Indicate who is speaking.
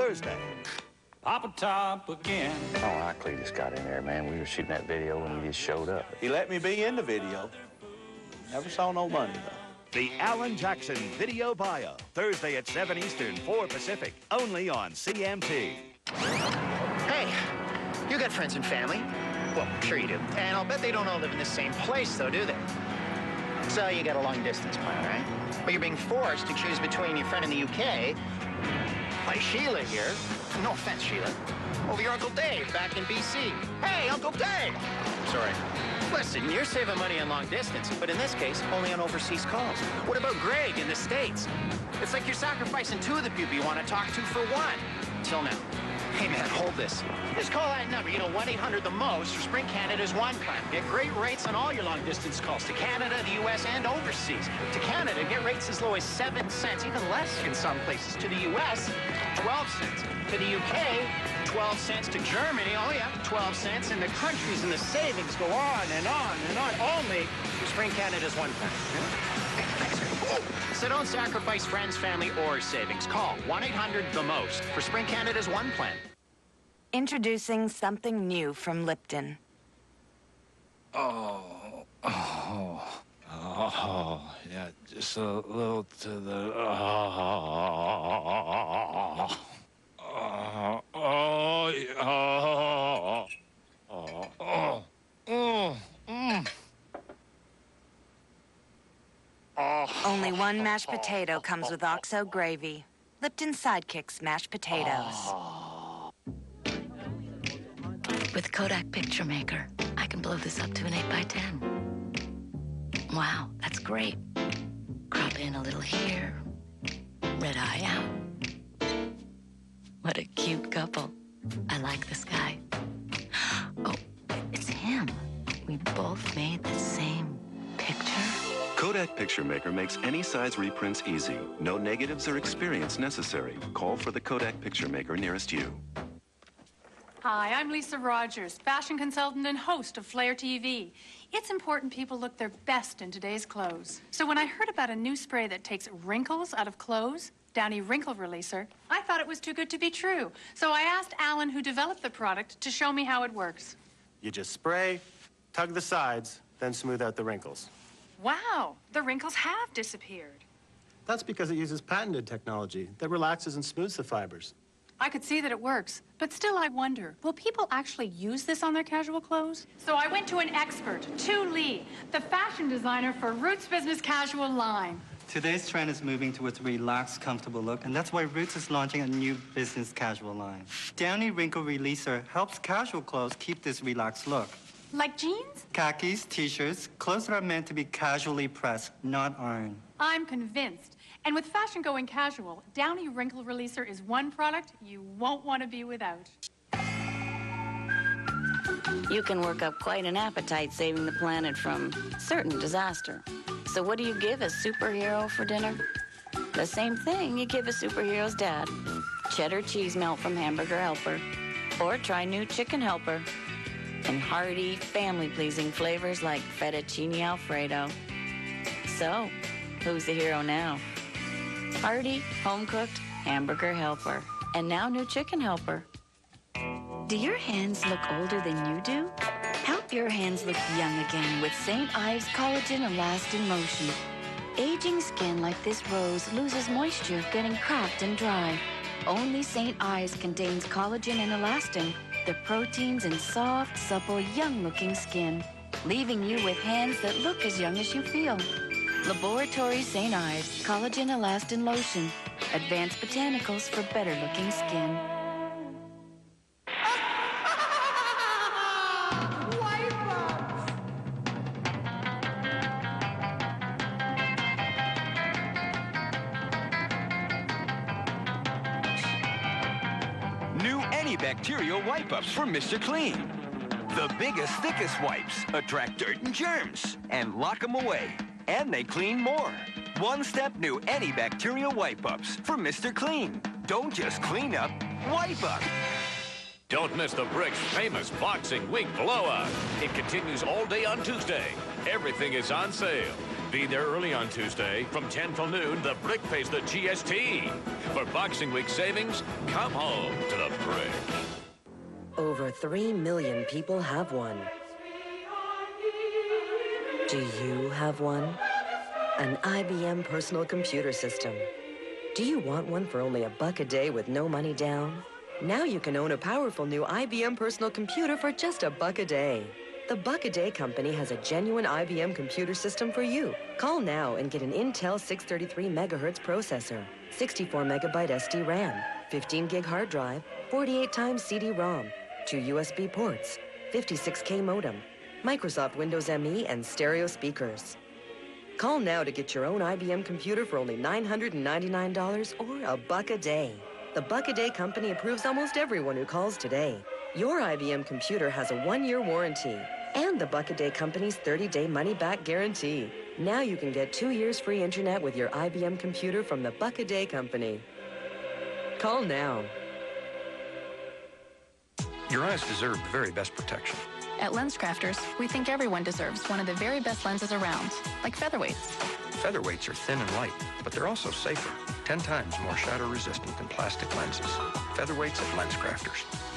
Speaker 1: Thursday.
Speaker 2: Papa Top again.
Speaker 3: Oh, I Cletus got in there, man. We were shooting that video and he just showed up.
Speaker 1: He let me be in the video. Never saw no money, though.
Speaker 4: The Alan Jackson Video Bio. Thursday at 7 Eastern, 4 Pacific. Only on CMT.
Speaker 5: Hey, you got friends and family. Well, sure you do. And I'll bet they don't all live in the same place, though, do they? So you got a long distance plan, right? But you're being forced to choose between your friend in the UK, like Sheila here. No offense, Sheila. Over your Uncle Dave back in BC. Hey, Uncle Dave! Sorry. Listen, you're saving money on long distance, but in this case, only on overseas calls. What about Greg in the States? It's like you're sacrificing two of the people you want to talk to for one. Till now. This. Just call that number, you know, 1-800-THE-MOST for Sprint Canada's one plan. Get great rates on all your long distance calls to Canada, the US, and overseas. To Canada, get rates as low as 7 cents, even less in some places. To the US, 12 cents. To the UK, 12 cents. To Germany, oh yeah, 12 cents. And the countries and the savings go on and on and on. Only for Sprint Canada's one plan. So don't sacrifice friends, family, or savings. Call 1-800-THE-MOST for Sprint Canada's one plan.
Speaker 6: Introducing something new from Lipton.
Speaker 2: Oh, oh, oh, yeah, just a little to the. Oh, oh, oh, oh, oh, oh, oh, mm.
Speaker 6: Only one mashed potato comes with OXO gravy. Lipton Sidekicks mashed potatoes.
Speaker 7: With Kodak Picture Maker, I can blow this up to an 8 by 10 Wow, that's great. Crop in a little here, red eye out. What a cute couple. I like this guy. Oh, it's him. We both made the same picture.
Speaker 8: Kodak Picture Maker makes any size reprints easy. No negatives or experience necessary. Call for the Kodak Picture Maker nearest you.
Speaker 9: Hi, I'm Lisa Rogers, fashion consultant and host of Flair TV. It's important people look their best in today's clothes. So when I heard about a new spray that takes wrinkles out of clothes, Downy Wrinkle Releaser, I thought it was too good to be true. So I asked Alan, who developed the product, to show me how it works.
Speaker 10: You just spray, tug the sides, then smooth out the wrinkles.
Speaker 9: Wow, the wrinkles have disappeared.
Speaker 10: That's because it uses patented technology that relaxes and smooths the fibers.
Speaker 9: I could see that it works, but still I wonder, will people actually use this on their casual clothes? So I went to an expert, Tu Lee, the fashion designer for Roots Business Casual line.
Speaker 11: Today's trend is moving towards a relaxed, comfortable look, and that's why Roots is launching a new business casual line. Downy Wrinkle Releaser helps casual clothes keep this relaxed look.
Speaker 9: Like jeans?
Speaker 11: Khakis, t-shirts, clothes that are meant to be casually pressed, not ironed.
Speaker 9: I'm convinced. And with fashion going casual, Downy Wrinkle Releaser is one product you won't want to be without.
Speaker 7: You can work up quite an appetite saving the planet from certain disaster. So what do you give a superhero for dinner? The same thing you give a superhero's dad. Cheddar cheese melt from Hamburger Helper. Or try new Chicken Helper. And hearty, family-pleasing flavors like fettuccine alfredo. So, who's the hero now? Hearty, home-cooked Hamburger Helper. And now new Chicken Helper. Do your hands look older than you do? Help your hands look young again with St. Ives Collagen Elastin Lotion. Aging skin like this rose loses moisture, getting cracked and dry. Only St. Ives contains collagen and elastin, the proteins in soft, supple, young-looking skin, leaving you with hands that look as young as you feel. Laboratory St. Ives Collagen Elastin Lotion. Advanced botanicals for better-looking skin.
Speaker 4: New antibacterial wipe-ups from Mr. Clean. The biggest, thickest wipes attract dirt and germs and lock them away. And they clean more. One-step new antibacterial wipe-ups from Mr. Clean. Don't just clean up, wipe up.
Speaker 12: Don't miss the Brick's famous boxing week blowout. It continues all day on Tuesday. Everything is on sale. Be there early on Tuesday from 10 till noon. The Brick pays the GST. For Boxing Week savings, come home to the Brick.
Speaker 13: Over 3 million people have one. Do you have one? An IBM personal computer system. Do you want one for only a buck a day with no money down? Now you can own a powerful new IBM personal computer for just a buck a day. The Buck a Day Company has a genuine IBM computer system for you. Call now and get an Intel 633 megahertz processor, 64 megabyte SD RAM, 15 gig hard drive, 48 times CD-ROM, two USB ports, 56K modem, Microsoft Windows ME, and stereo speakers. Call now to get your own IBM computer for only $999 or a buck a day. The Buck a Day Company approves almost everyone who calls today. Your IBM computer has a one-year warranty and the Buck a Day Company's 30-day money-back guarantee. Now you can get two years free internet with your IBM computer from the Buck a Day Company. Call now.
Speaker 14: Your eyes deserve the very best protection.
Speaker 15: At LensCrafters, we think everyone deserves one of the very best lenses around, like FeatherWates.
Speaker 14: FeatherWates are thin and light, but they're also safer. 10 times more shatter resistant than plastic lenses. FeatherWates at LensCrafters.